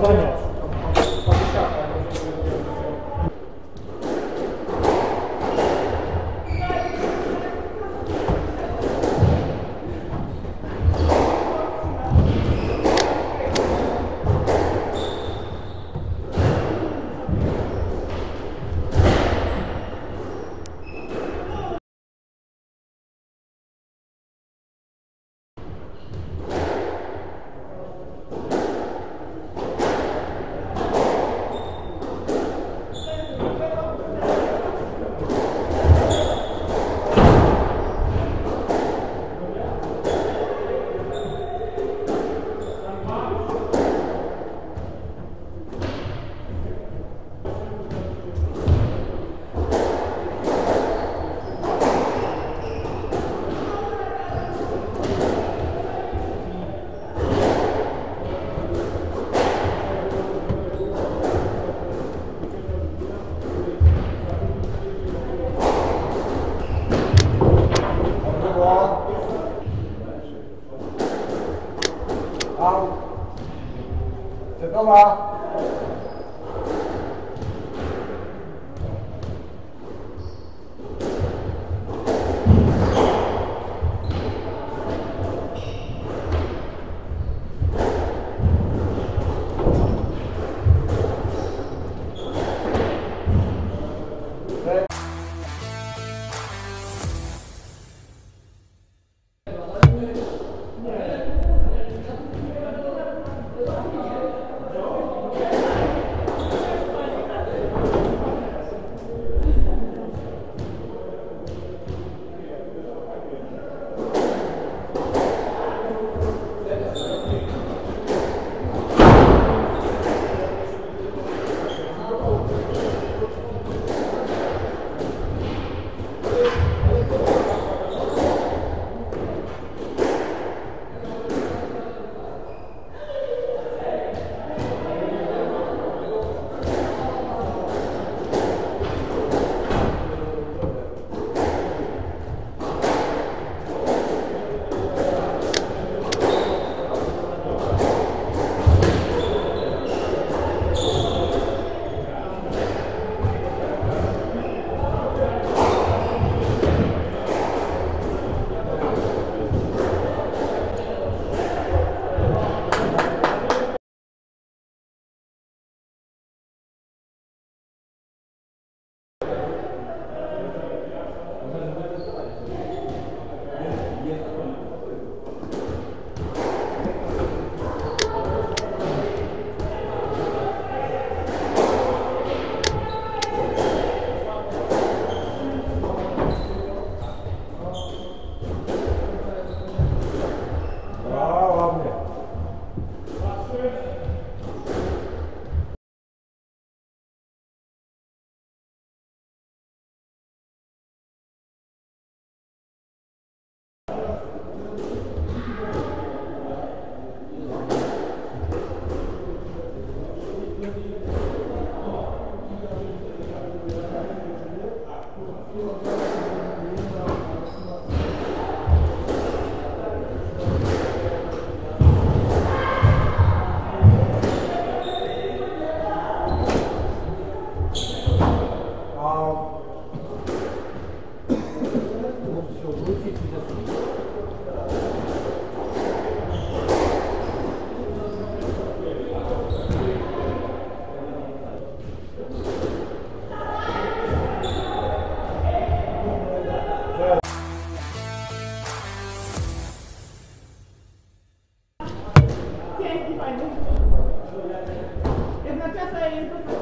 Bye. 好，知道吗？café aí,